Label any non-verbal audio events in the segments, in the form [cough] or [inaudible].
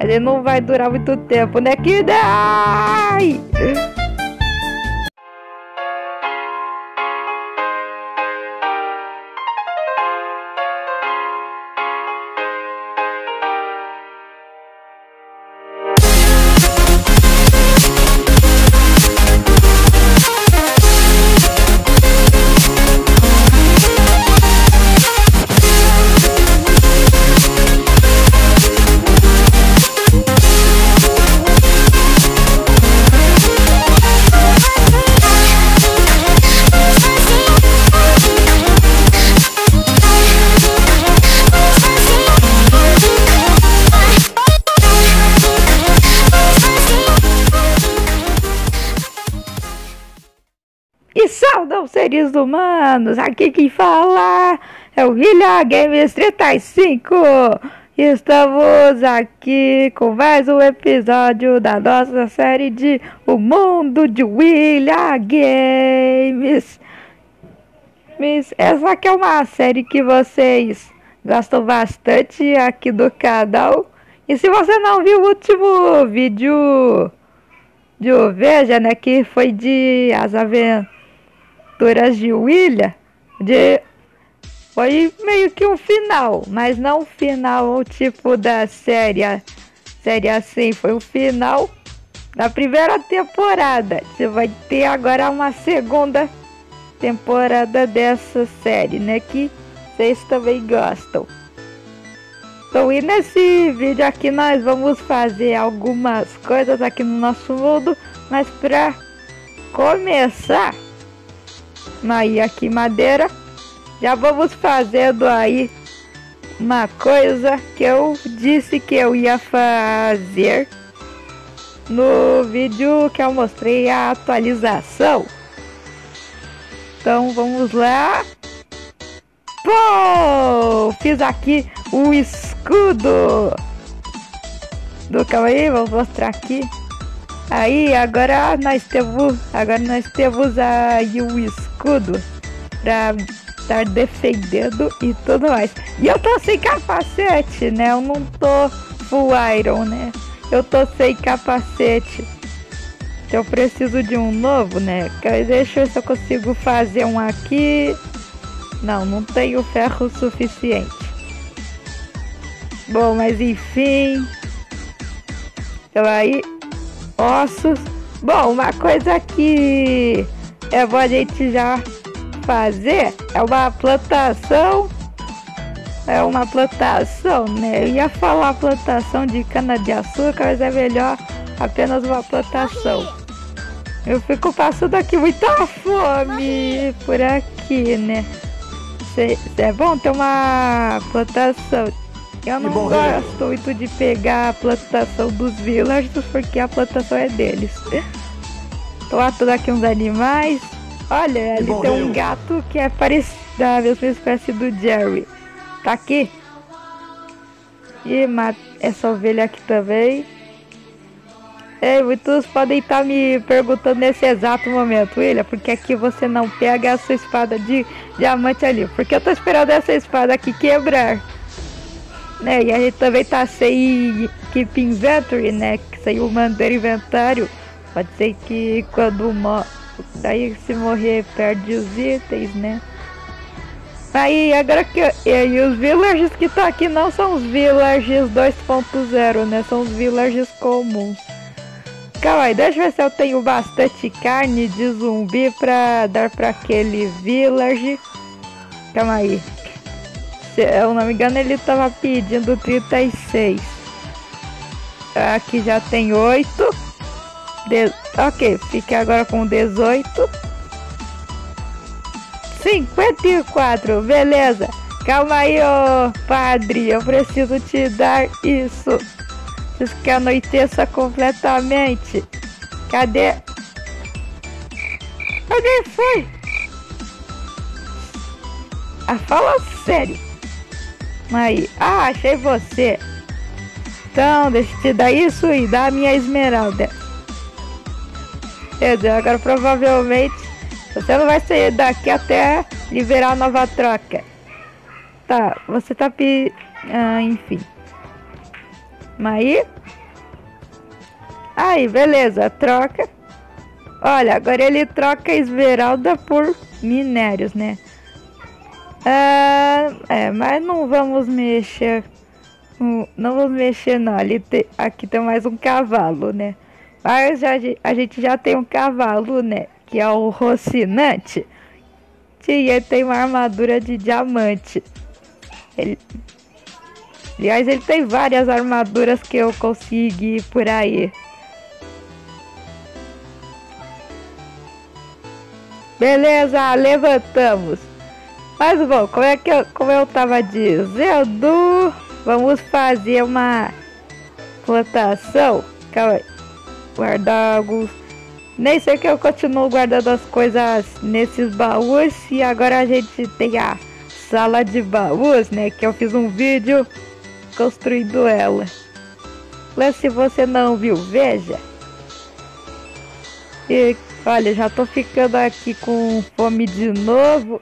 Ele não vai durar muito tempo, né, Kid? Seres humanos, aqui quem fala é o William Games 35. Estamos aqui com mais um episódio da nossa série de O Mundo de William Games. Essa aqui é uma série que vocês gostam bastante aqui do canal. E se você não viu o último vídeo de Veja, né, que foi de As Aventuras de William, de foi meio que um final, mas não um final tipo da série, série assim, foi um final da primeira temporada. Você vai ter agora uma segunda temporada dessa série, né, que vocês também gostam. Então, e nesse vídeo aqui nós vamos fazer algumas coisas aqui no nosso mundo, mas para começar, aí aqui madeira, já vamos fazendo aí uma coisa que eu disse que eu ia fazer no vídeo que eu mostrei a atualização. Então vamos lá. Pô, fiz aqui o escudo. Do calma aí, vou mostrar aqui. Aí agora nós temos, agora nós temos aí o escudo para estar defendendo e tudo mais. E eu tô sem capacete, né? Eu não tô full iron, né? Eu tô sem capacete. Eu preciso de um novo, né? Deixa eu ver se eu consigo fazer um aqui. Não, não tenho ferro suficiente. Bom, mas enfim. Então aí, ossos. Bom, uma coisa que é bom a gente já fazer é uma plantação. É uma plantação, né? Eu ia falar plantação de cana-de-açúcar, mas é melhor apenas uma plantação. Eu fico passando aqui muita fome por aqui, né? É bom ter uma plantação. Eu não gosto muito de pegar a plantação dos villagers porque a plantação é deles. Tô aqui uns animais. Olha, ali tem um gato que é parecido da mesma espécie do Jerry. Tá aqui. E essa ovelha aqui também. É, muitos podem estar me perguntando nesse exato momento, William, porque aqui você não pega a sua espada de diamante ali? Porque eu tô esperando essa espada aqui quebrar. Né? E a gente também tá sem Keep Inventory, né? Sem o manter inventário. Pode ser que quando mo daí se morrer perde os itens, né? Aí agora que e os villagers que estão aqui não são os villagers 2.0, né? São os villagers comuns. Calma aí, deixa eu ver se eu tenho bastante carne de zumbi pra dar pra aquele village. Calma aí. Se eu não me engano, ele tava pedindo 36. Aqui já tem 8. De... Ok, fique agora com 18. 54, beleza. Calma aí, ô padre. Eu preciso te dar isso. Preciso que anoiteça completamente. Cadê? Cadê foi? Ah, fala sério. Aí, ah, achei você. Então, deixa eu te dar isso e dar a minha esmeralda. Entendeu? Agora provavelmente você não vai sair daqui até liberar a nova troca. Tá, você tá pe... Ah, enfim. Mas aí, Aí, beleza, troca. Olha, agora ele troca esmeralda por minérios, né? Ah, é, mas não vamos mexer. Não vamos mexer não. Ali te, aqui tem mais um cavalo, né? Mas já, a gente já tem um cavalo, né? Que é o Rocinante. E ele tem uma armadura de diamante. Ele, aliás, ele tem várias armaduras que eu consegui por aí. Beleza, levantamos. Mas bom, como é que eu, como eu tava dizendo, vamos fazer uma votação. Calma aí. Guardar alguns. Nem sei que eu continuo guardando as coisas nesses baús. E agora a gente tem a sala de baús, né? Que eu fiz um vídeo construindo ela. Mas se você não viu, veja. E Olha, já tô ficando aqui com fome de novo.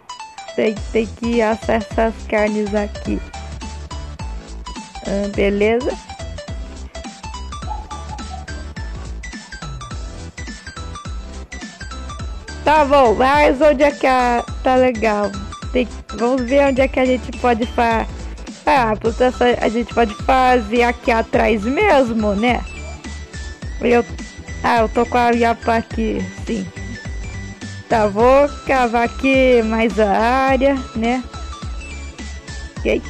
Tem, tem que acessar as carnes aqui. Ah, beleza. Tá bom, mas onde é que a... tá legal? Tem... Vamos ver onde é que a gente pode fazer. Ah, a gente pode fazer aqui atrás mesmo, né? Eu ah, eu tô com a Iapa aqui, sim. Tá, vou cavar aqui mais a área, né? Ok.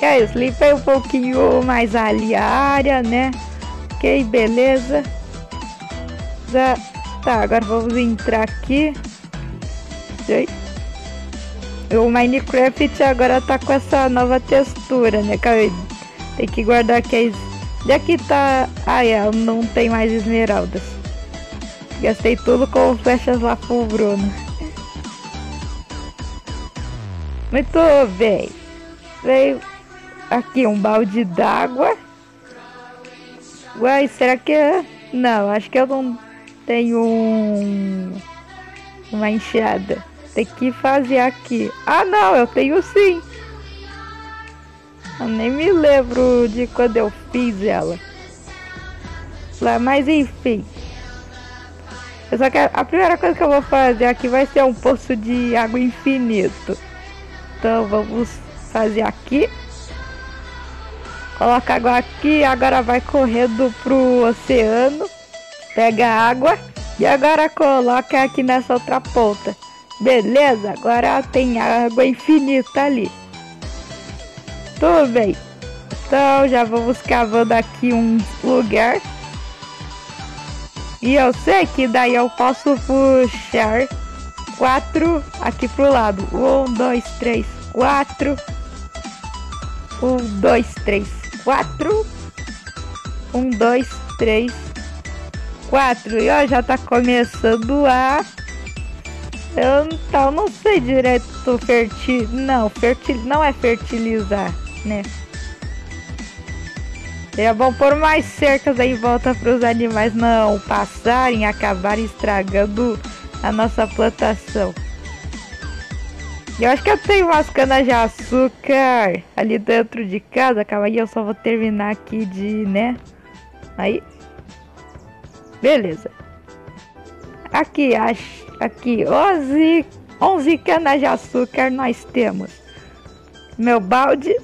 É isso, limpei um pouquinho mais ali a área, né? Ok, beleza. Já Tá, agora vamos entrar aqui. O Minecraft agora tá com essa nova textura, né? Tem que guardar aqui. Onde é que tá? Ah, é, não tem mais esmeraldas. Gastei tudo com flechas lá pro Bruno. Muito bem. Veio aqui um balde d'água. Uai, será que é? Não, acho que eu não tenho um, uma enxada. Tem que fazer aqui. Ah, não, eu tenho sim. Eu nem me lembro de quando eu fiz ela. Lá, mas enfim. Só que a primeira coisa que eu vou fazer aqui vai ser um poço de água infinito. Então vamos fazer aqui. Coloca água aqui, agora vai correndo pro oceano pega água e agora coloca aqui nessa outra ponta. Beleza, agora tem água infinita ali. Tudo bem. Então já vamos cavando aqui um lugar. E eu sei que daí eu posso puxar quatro aqui pro lado. Um, dois, três, quatro. Um, dois, três, quatro. Um, dois, três, 4 e ó, já tá começando a. Eu então, não sei direito fertil. Não, fertil não é fertilizar, né? É bom pôr mais cercas aí em volta para os animais não passarem, acabarem estragando a nossa plantação. Eu acho que eu tenho umas canas de açúcar ali dentro de casa. Calma aí, eu só vou terminar aqui de, né? Aí, Beleza. Aqui, aqui, 11, 11 canas de açúcar nós temos. Meu balde.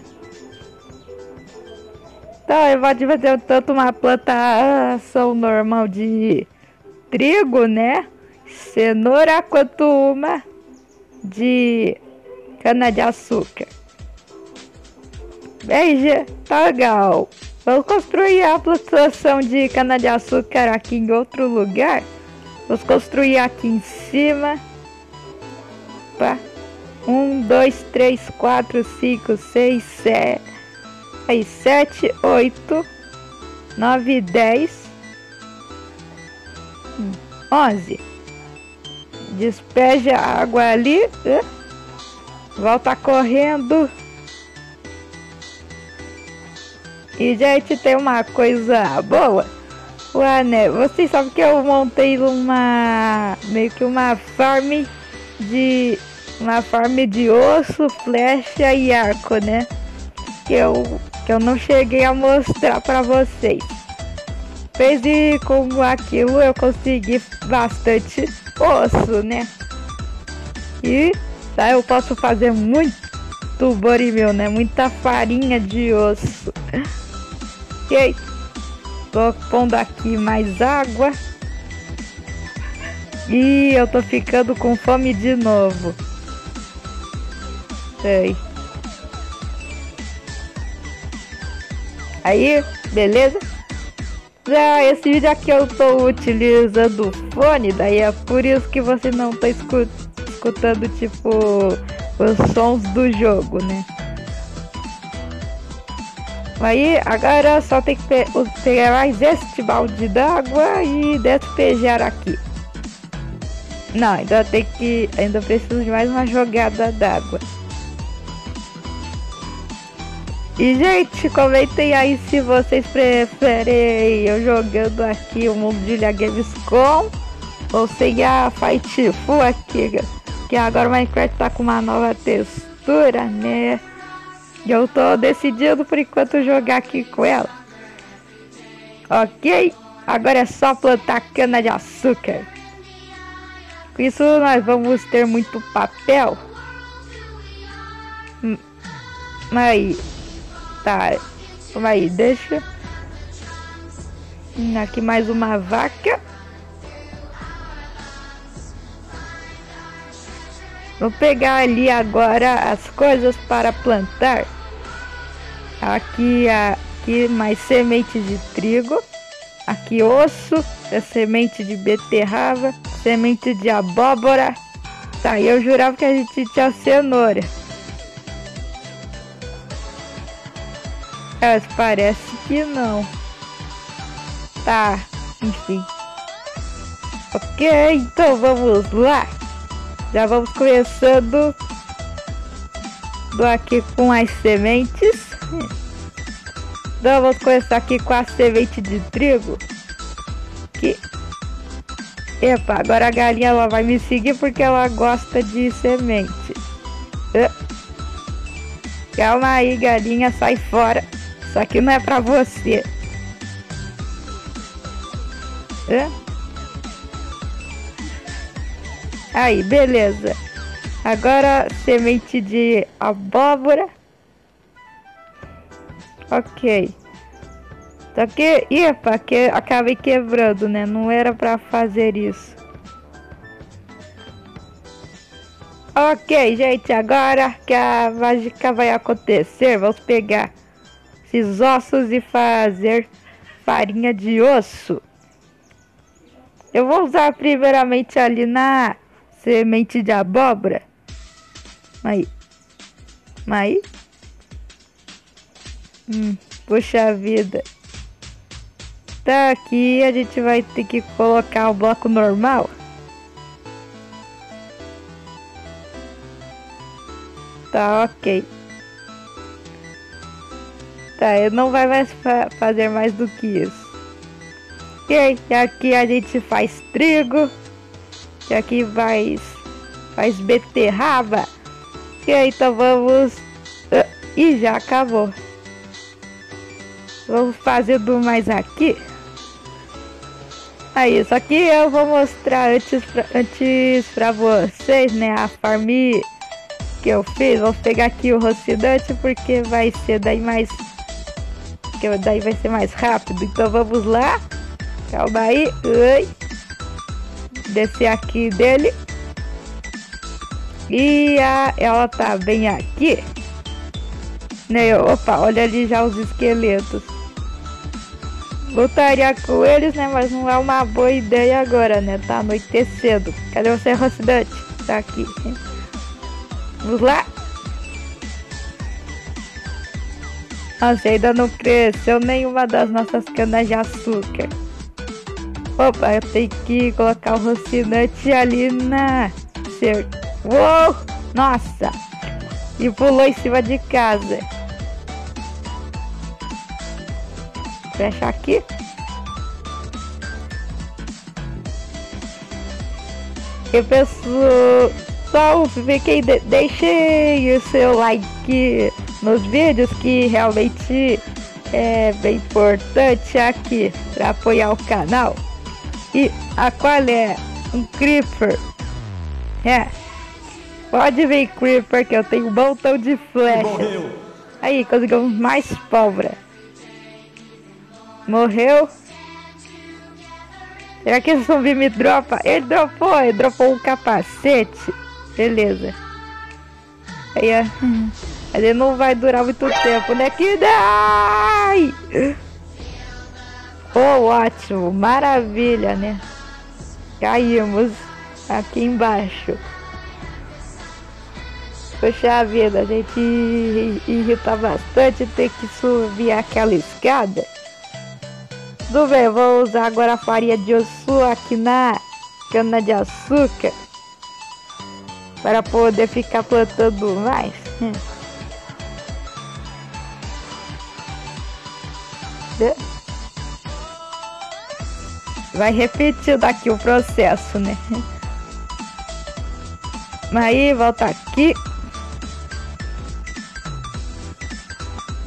Então, eu vou fazer tanto uma plantação normal de trigo, né? Cenoura, quanto uma de cana de açúcar. Veja, tá legal. Vamos construir a plantação de cana-de-açúcar aqui em outro lugar. Vamos construir aqui em cima. Opa. Um, dois, três, quatro, cinco, seis, sete. Aí, sete, oito, nove, dez. Onze. Despeja a água ali. Volta correndo. E, gente, tem uma coisa boa. Ué, né? Vocês sabem que eu montei uma. meio que uma farm de. Uma farm de osso, flecha e arco, né? Que eu, que eu não cheguei a mostrar pra vocês. Fez e com aquilo eu consegui bastante osso, né? E tá, eu posso fazer muito borimil, né? Muita farinha de osso. [laughs] Ok. Tô pondo aqui mais água. E eu tô ficando com fome de novo. Sei. Aí, beleza? Já esse vídeo aqui eu tô utilizando o fone, daí é por isso que você não tá escutando tipo os sons do jogo, né? Aí agora só tem que pegar mais este balde d'água e despejar aqui. Não, ainda tem que. Ainda preciso de mais uma jogada d'água. E gente, comentem aí se vocês preferem eu jogando aqui o mundo de Ilha Games com ou sem a Fight Full aqui. Que agora o Minecraft tá com uma nova textura, né? E eu tô decidindo por enquanto jogar aqui com ela. Ok? Agora é só plantar cana de açúcar. Com isso nós vamos ter muito papel. Hum, aí. Tá. Aí, deixa. Hum, aqui mais uma vaca. Vou pegar ali agora as coisas para plantar. Aqui, aqui mais semente de trigo. Aqui osso, é semente de beterraba, semente de abóbora. Tá, eu jurava que a gente tinha cenoura. Mas parece que não. Tá, enfim. Ok, então vamos lá. Já vamos começando do aqui com as sementes. Então vamos começar aqui com a semente de trigo. Que Epa, agora a galinha ela vai me seguir porque ela gosta de semente. Calma aí, galinha, sai fora. Isso aqui não é pra você. Aí, beleza. Agora, semente de abóbora. Ok. Só que, epa, que acabei quebrando, né? Não era pra fazer isso. Ok, gente, agora que a mágica vai acontecer, vamos pegar esses ossos e fazer farinha de osso. Eu vou usar primeiramente ali na Semente de abóbora. Aí. Aí. Hum, puxa vida. Tá aqui, a gente vai ter que colocar o bloco normal. Tá, ok. Tá, eu não vai mais fa fazer mais do que isso. Ok, aqui a gente faz trigo. E aqui faz, faz beterraba. E aí, então vamos... Uh, e já acabou. Vamos fazer do mais aqui. Aí, isso aqui eu vou mostrar antes pra, antes pra vocês, né? A farm que eu fiz. Vou pegar aqui o rocinante porque vai ser daí mais... Que daí vai ser mais rápido. Então vamos lá. Calma aí. Oi descer aqui dele. E a, ela tá bem aqui. Né? Opa, olha ali já os esqueletos. Lutaria com eles, né? Mas não é uma boa ideia agora, né? Tá anoitecendo. Cadê você, Rocidante? Tá aqui. Vamos lá. Nossa, ainda não cresceu nenhuma das nossas canas de açúcar. Opa, eu tenho que colocar o Rocinante ali na. Uou! Nossa! E pulou em cima de casa. Fecha aqui. Eu penso. se fiquei. De deixei o seu like nos vídeos que realmente é bem importante aqui para apoiar o canal. E a qual é um creeper. É. Pode ver creeper que eu tenho um montão de flecha. Aí, conseguimos mais pólvora. Morreu. Será que esse zumbi me dropa? Ele dropou, ele dropou um capacete. Beleza. Aí, ó. Ele não vai durar muito tempo, né? Que dai! Oh, ótimo. Maravilha, né? Caímos aqui embaixo. Poxa vida, a gente irrita bastante ter que subir aquela escada. Tudo bem, vou usar agora a farinha de osso aqui na cana de açúcar para poder ficar plantando mais. [laughs] Vai repetindo aqui o processo, né? Aí, volta aqui.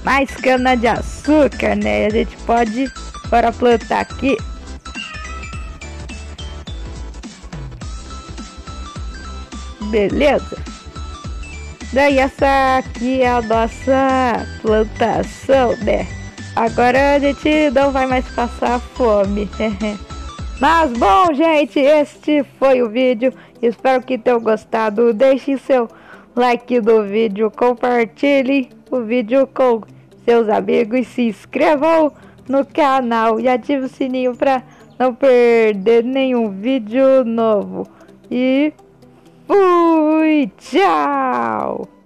Mais cana de açúcar, né? A gente pode para plantar aqui. Beleza? Daí essa aqui é a nossa plantação, né? Agora a gente não vai mais passar fome. [laughs] Mas bom, gente, este foi o vídeo. Espero que tenham gostado. Deixe seu like no vídeo, compartilhe o vídeo com seus amigos, se inscrevam no canal e ative o sininho para não perder nenhum vídeo novo. E fui, tchau!